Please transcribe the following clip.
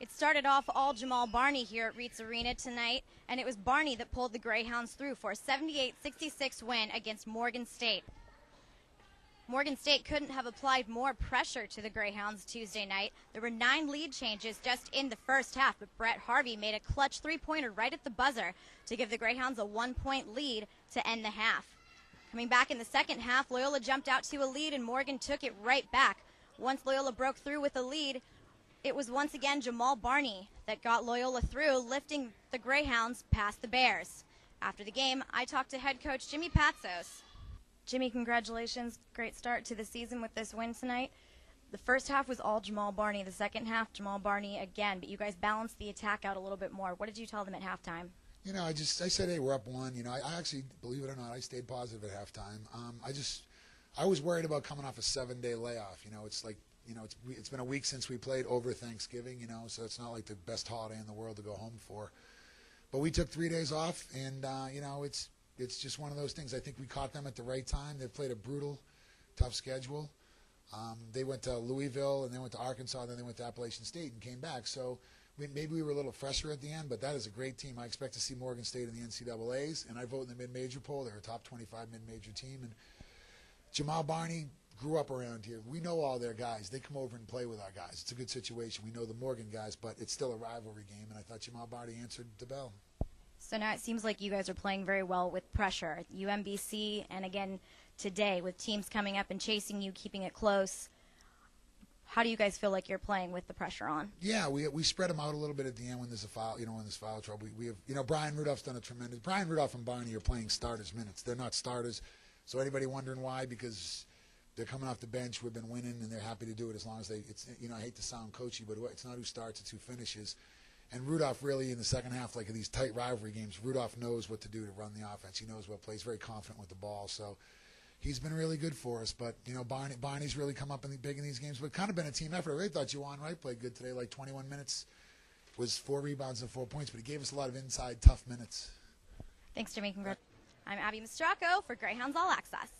It started off all Jamal Barney here at Reitz Arena tonight, and it was Barney that pulled the Greyhounds through for a 78 66 win against Morgan State. Morgan State couldn't have applied more pressure to the Greyhounds Tuesday night. There were nine lead changes just in the first half, but Brett Harvey made a clutch three pointer right at the buzzer to give the Greyhounds a one point lead to end the half. Coming back in the second half, Loyola jumped out to a lead and Morgan took it right back. Once Loyola broke through with a lead, it was once again Jamal Barney that got Loyola through, lifting the Greyhounds past the Bears. After the game, I talked to head coach Jimmy Patsos. Jimmy, congratulations. Great start to the season with this win tonight. The first half was all Jamal Barney. The second half, Jamal Barney again, but you guys balanced the attack out a little bit more. What did you tell them at halftime? You know, I just I said, hey, we're up one. You know, I, I actually, believe it or not, I stayed positive at halftime. Um, I just, I was worried about coming off a seven-day layoff. You know, it's like you know, it's it's been a week since we played over Thanksgiving, you know, so it's not like the best holiday in the world to go home for. But we took three days off, and uh, you know, it's it's just one of those things. I think we caught them at the right time. They played a brutal, tough schedule. Um, they went to Louisville, and they went to Arkansas, and then they went to Appalachian State and came back. So we, maybe we were a little fresher at the end, but that is a great team. I expect to see Morgan State in the NCAA's, and I vote in the mid-major poll. They're a top 25 mid-major team, and Jamal Barney, grew up around here. We know all their guys. They come over and play with our guys. It's a good situation. We know the Morgan guys, but it's still a rivalry game, and I thought Jamal Barney answered the bell. So now it seems like you guys are playing very well with pressure. UMBC, and again today with teams coming up and chasing you, keeping it close. How do you guys feel like you're playing with the pressure on? Yeah, we we spread them out a little bit at the end when there's a foul, you know, when there's foul trouble. We, we have, you know, Brian Rudolph's done a tremendous. Brian Rudolph and Barney are playing starters minutes. They're not starters. So anybody wondering why? Because they're coming off the bench. We've been winning, and they're happy to do it as long as they. It's you know I hate to sound coachy, but it's not who starts; it's who finishes. And Rudolph really in the second half, like these tight rivalry games, Rudolph knows what to do to run the offense. He knows what plays. Very confident with the ball. So he's been really good for us. But you know Barney, Barney's really come up in the, big in these games. But kind of been a team effort. I really thought Juwan Wright played good today. Like 21 minutes was four rebounds and four points, but he gave us a lot of inside tough minutes. Thanks, Jimmy. Congrats. I'm Abby Mastracco for Greyhounds All Access.